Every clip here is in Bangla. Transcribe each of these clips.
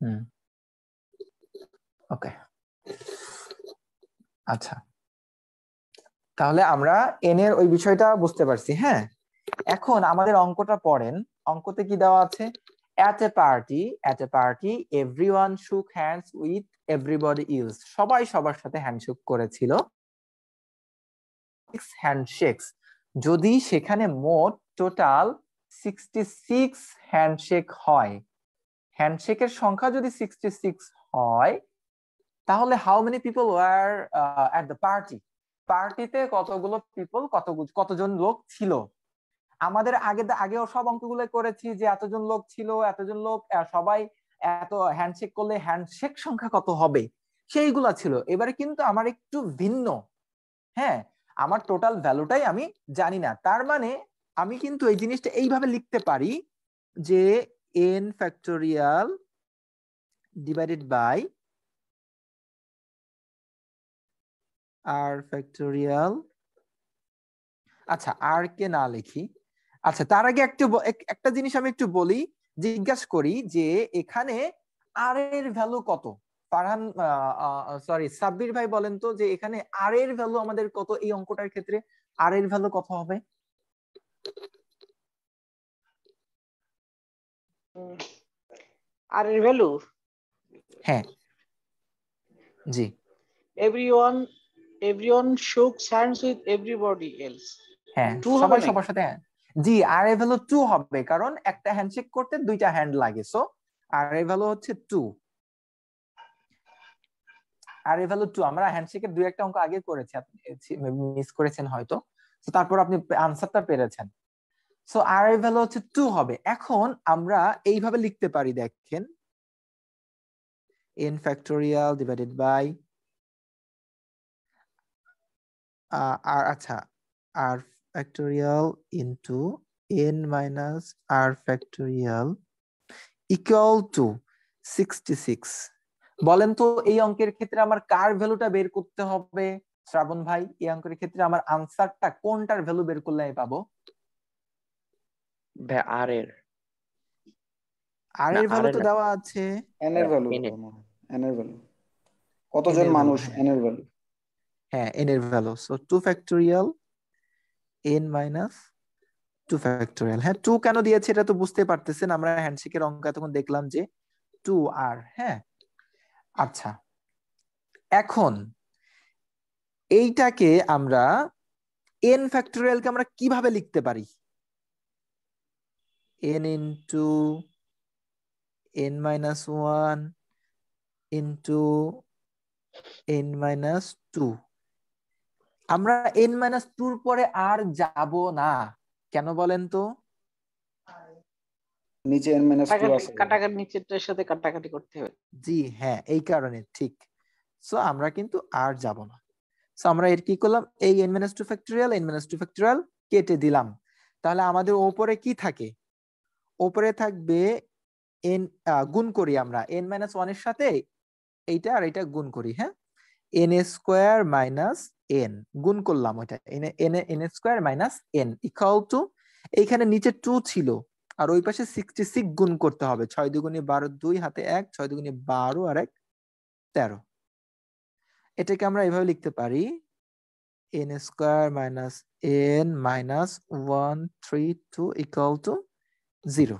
হুম। ওকে আচ্ছা। তাহলে আমরা এন এর ওই বিষয়টা বুঝতে পারছি হ্যাঁ? এখন আমাদের অঙ্কটা পড়েন। অঙ্কতে কি দেওয়া আছে? At a party, at a party, everyone shook hands with everybody else. সবাই সবার সাথে হ্যান্ডশেক করেছিল। হ্যান্ডশেকস যদি সেখানে মোট টোটাল সিক্সটি সিক্স হ্যান্ডশেক হয় হ্যান্ডশেকের সংখ্যা যদি সিক্সটি সিক্স হয়, তাহলে how many people were at the party পার্টিতে কতগুলো পিপল কত কতজন লোক ছিল? আমাদের আগে আগেও সব অঙ্কগুলো করেছি যে এতজন লোক ছিল, এতজন লোক সবাই এত হ্যান্ডশেক করলে হ্যান্ডশেক সংখ্যা কত হবে? সেইগুলা ছিল। এবারে কিন্তু আমার একটু ভিন্ন। হ্যাঁ আমার টোটাল ভ্যালুটাই আমি জানি না। তার মানে আমি কিন্তু এই জিনিসটা এইভাবে লিখতে পারি যে n factorial divided by r factorial আচ্ছা আর কে না লিখি। আচ্ছা তার আগে একটু একটা জিনিস আমি একটু বলি, জিজ্ঞাসা করি যে এখানে আর এর ভ্যালু কত? ফারহান সরি সাব্বির ভাই বলেন তো যে এখানে আর এর ভ্যালু আমাদের কত এই অঙ্কটার ক্ষেত্রে? আর এর ভ্যালু কত হবে? আর এর ভ্যালু হ্যাঁ। জি। Everyone everyone shook hands with everybody else হ্যাঁ সবাই সবার সাথে জি আর এর ভ্যালু 2 হবে কারণ একটা হ্যান্ডশেক করতে দুইটা হ্যান্ড লাগে সো আর এর ভ্যালু হচ্ছে টু আর এর ভ্যালু টু আমরা হ্যান্ডশেকের দুই একটা অঙ্ক আগে করেছি আপনি মিস করেছেন হয়তো। তারপর আপনি আনসারটা পেরেছেন। সো আর ভ্যালু হচ্ছে 2 হবে। এখন আমরা এইভাবে লিখতে পারি, দেখেন। n factorial divided by r আচ্ছা আর factorial into n minus r factorial equal to 66 বলেন তো, এই অঙ্কের ক্ষেত্রে আমার কার ভ্যালুটা বের করতে হবে? শ্রাবণ ভাই, এই অঙ্কের ক্ষেত্রে আমার আনসারটা কোনটার ভ্যালু বের করলে আমি পাবো? আর এর আর এর ভ্যালু তো দেওয়া আছে। এন এর ভ্যালু এন এর ভ্যালু কতজন মানুষ এন এর ভ্যালু হ্যাঁ এন এর value so 2 factorial n minus two factorial হ্যাঁ টু কেন দিয়েছে এটা তো বুঝতে পারতেছেন। আমরা হ্যান্ডশেকের অঙ্ক তখন দেখলাম যে টু আর হ্যাঁ? আচ্ছা। এখন এইটাকে আমরা এন ফ্যাক্টোরিয়ালকে আমরা কীভাবে লিখতে পারি? N into n minus one into n minus two আমরা এন মাইনাস টুর পরে আর যাব না। কেন বলেন তো? নিচে এন মাইনাস টু আছে। কাটাকাটি নিচেরটার সাথে কাটাকাটি করতে হবে। জি হ্যাঁ এই কারণে ঠিক। সো আমরা কিন্তু আর যাব না। সো আমরা এর কি করলাম? এই n minus two factorial n minus two factorial কেটে দিলাম। তাহলে আমাদের ওপরে কি থাকে? ওপরে থাকবে এন গুণ করি আমরা। এন মাইনাস ওয়ানের সাথে এইটা আর এটা গুণ করি হ্যাঁ? এন স্কোয়ার মাইনাস এন গুণ করলাম ওইটা। N n square minus n equal to এইখানে নিচে টু ছিল, আর ওই পাশে সিক্সটি সিক্স গুণ করতে হবে, ছয় দুগুণে বারো দুই, হাতে এক, ছয় দুগুণে বারো আর এক, তেরো। এটাকে আমরা এভাবে লিখতে পারি n square minus n minus one three two equal to zero.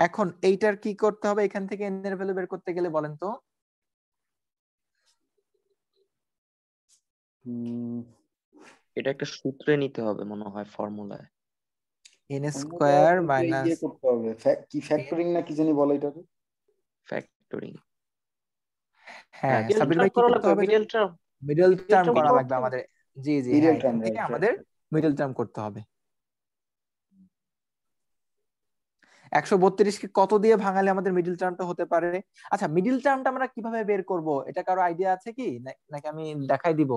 এখন এইটার কি করতে হবে? এখান থেকে এন এর ভ্যালু বের করতে গেলে বলেন তো। এটা একটা সূত্রে নিতে হবে মনে হয় ফর্মুলায় n স্কয়ার মাইনাস করতে হবে। কি ফ্যাক্টরিং না কি জানি বলে এটাকে? ফ্যাক্টরিং হ্যাঁ সাবির ভাই কি করতে হবে মিডল টার্ম মিডল টার্ম করা লাগবে আমাদের। জি জি মিডল টার্ম আমাদের মিডল টার্ম করতে হবে। একশো বত্রিশকে কত দিয়ে ভাঙালে আমাদের মিডল টার্মটা হতে পারে? আচ্ছা মিডল টার্মটা আমরা কীভাবে বের করব? এটা কারও আইডিয়া আছে কি? নাকি আমি দেখাই দিব?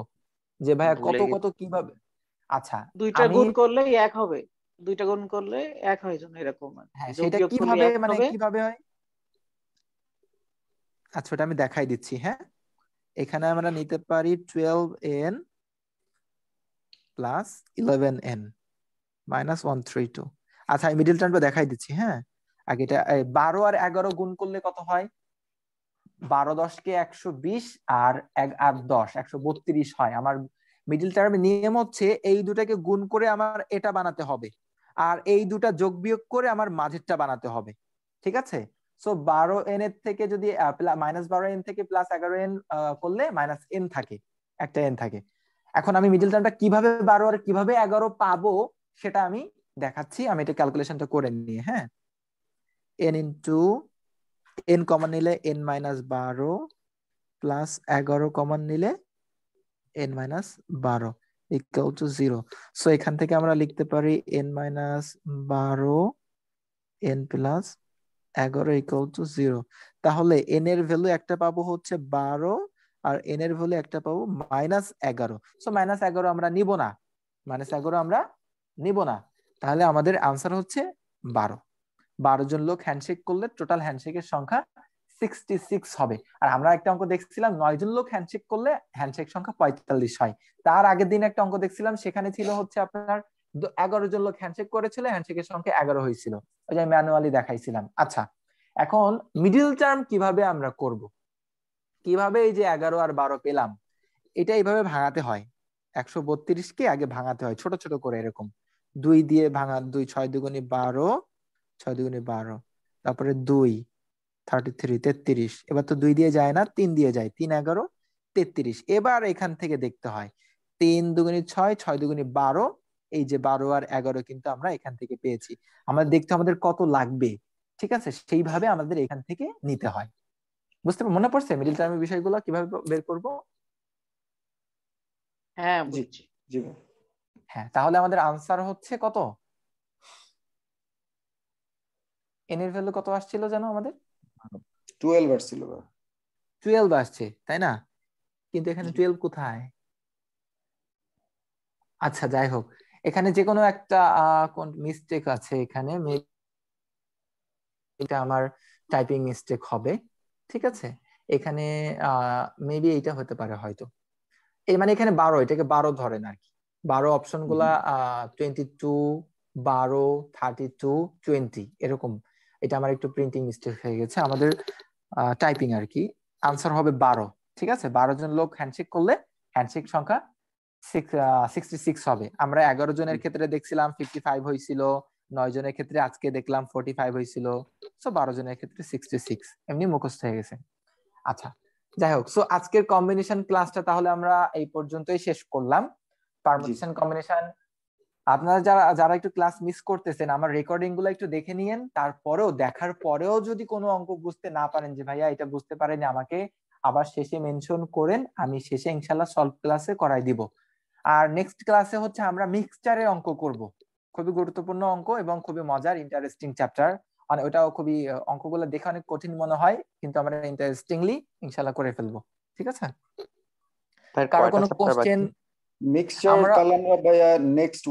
যে ভাইয়া কত কত কীভাবে? আচ্ছা দুইটা গুণ করলে এক হবে। দুইটা গুণ করলে এক হয়ে যাবে এরকম হ্যাঁ সেটা কীভাবে মানে কীভাবে হয়? আচ্ছা ওটা আমি দেখাই দিচ্ছি হ্যাঁ? এখানে আমরা নিতে পারি twelve n plus eleven n minus one three two আচ্ছা আমি মিডিল টার্মটা দেখাই দিচ্ছি হ্যাঁ? আগে এটা বারো আর এগারো গুণ করলে কত হয়? বারো দশকে একশো বিশ আর আর দশ, একশো বত্রিশ হয়। আমার মিডিল টার্মে নিয়ম হচ্ছে এই দুটাকে গুণ করে আমার এটা বানাতে হবে আর এই দুটা যোগ বিয়োগ করে আমার মাঝেরটা বানাতে হবে। ঠিক আছে? সো বারো এন এর থেকে যদি মাইনাস বারো এন থেকে প্লাস এগারো এন করলে মাইনাস এন থাকে, একটা এন থাকে। এখন আমি মিডিল টার্মটা কীভাবে বারো আর কীভাবে এগারো পাবো সেটা আমি দেখাচ্ছি, আমি এটা ক্যালকুলেশনটা করে নিয়ে হ্যাঁ? এন ইন্টু এন কমন নিলে এন মাইনাস বারো প্লাস এগারো কমন নিলে এন মাইনাস বারো ইকুয়াল টু জিরো সো এখান থেকে আমরা লিখতে পারি এন মাইনাস বারো এন প্লাস এগারো ইকুয়াল টু জিরো তাহলে এন এর ভ্যালু একটা পাবো হচ্ছে বারো আর এন এর ভ্যালু একটা পাবো মাইনাস এগারো. সো মাইনাস এগারো আমরা নিব না মাইনাস এগারো আমরা নিব না। তাহলে আমাদের আনসার হচ্ছে বারো। বারো জন লোক হ্যান্ডশেক করলে টোটাল হ্যান্ডশেকের সংখ্যা সিক্সটি সিক্স হবে। আর আমরা একটা অঙ্ক দেখছিলাম, নয় জন লোক হ্যান্ডশেক করলে হ্যান্ডশেক সংখ্যা পঁয়তাল্লিশ হয়। তার আগের দিন একটা অঙ্ক দেখছিলাম, সেখানে ছিল হচ্ছে আপনার এগারো জন লোক হ্যান্ডশেক করেছিল হ্যান্ডশেকের সংখ্যা এগারো হয়েছিল। ওই যে আমি ম্যানুয়ালি দেখাইছিলাম। আচ্ছা এখন মিডিল টার্ম কীভাবে আমরা করব? কীভাবে এই যে এগারো আর বারো পেলাম? এটা এইভাবে ভাঙাতে হয়। একশো বত্রিশকে আগে ভাঙাতে হয়, ছোট ছোট করে এরকম। দুই দিয়ে ভাঙা দুই ছয় দুগুনি বারো ছয় দুগুনি বারো। তারপরে দুই থার্টি থ্রি তেত্রিশ। এবার তো দুই দিয়ে যায় না তিন দিয়ে যায়। তিন এগারো তেত্রিশ। এবার এখান থেকে দেখতে হয় তিন দুগুনি ছয় ছয় দুগুনি বারো। এই যে বারো আর এগারো কিন্তু আমরা এখান থেকে পেয়েছি। আমাদের দেখতে আমাদের কত লাগবে ঠিক আছে? সেইভাবে আমাদের এখান থেকে নিতে হয়। বুঝতে মনে পড়ছে মিডিল টার্মের বিষয়গুলো কীভাবে বের করব? হ্যাঁ বুঝছি জি। হ্যাঁ তাহলে আমাদের আনসার হচ্ছে কত? এন এর ভ্যালু কত আসছিল জানো আমাদের? টুয়েলভ আসছিল টুয়েলভ আসছে তাই না? কিন্তু এখানে টুয়েলভ কোথায়? আচ্ছা যাই হোক। এখানে যে কোনো একটা কোন মিস্টেক আছে এখানে এটা আমার টাইপিং মিস্টেক হবে ঠিক আছে? এখানে মেবি এইটা হতে পারে হয়তো। এই মানে এখানে বারো এটাকে বারো ধরেন আর কি। বারো অপশনগুলা টোয়েন্টি টু বারো থার্টি টু টোয়েন্টি এরকম। এটা আমার একটু প্রিন্টিং মিস্টেক হয়ে গেছে। আমাদের টাইপিং আর কি। আনসার হবে বারো ঠিক আছে? বারো জন লোক হ্যান্ডশেক করলে হ্যান্ডশেক সংখ্যা সিক্সটি সিক্স হবে। আমরা এগারো জনের ক্ষেত্রে দেখছিলাম ফিফটি ফাইভ হয়েছিল নয় জনের ক্ষেত্রে আজকে দেখলাম ফোর্টি ফাইভ হয়েছিল সো বারো জনের ক্ষেত্রে সিক্সটি সিক্স এমনি মুখস্থ হয়ে গেছে। আচ্ছা যাই হোক সো আজকের কম্বিনেশন ক্লাসটা তাহলে আমরা এই পর্যন্তই শেষ করলাম। পারমুটেশন কম্বিনেশন আপনারা যারা যারা একটু ক্লাস মিস করতেছেন আমার রেকর্ডিংগুলো একটু দেখে নিয়েন তারপরেও দেখার পরেও যদি কোনো অঙ্ক বুঝতে না পারেন যে ভাইয়া এটা বুঝতে পারেনি আমাকে আবার শেষে মেনশন করেন আমি শেষে ইনশাল্লাহ সলভ ক্লাসে করাই দিব। আর নেক্সট ক্লাসে হচ্ছে আমরা মিক্সচারের অঙ্ক করব। খুবই গুরুত্বপূর্ণ অঙ্ক এবং খুবই মজার ইন্টারেস্টিং চ্যাপ্টার মানে ওটাও খুবই অঙ্কগুলো দেখে অনেক কঠিন মনে হয় কিন্তু আমরা ইন্টারেস্টিংলি ইনশাল্লাহ করে ফেলব। ঠিক আছে? কারও কোনো কোশ্চেন মিক্সচার তাহলে আমরা ভাইয়া নেক্সট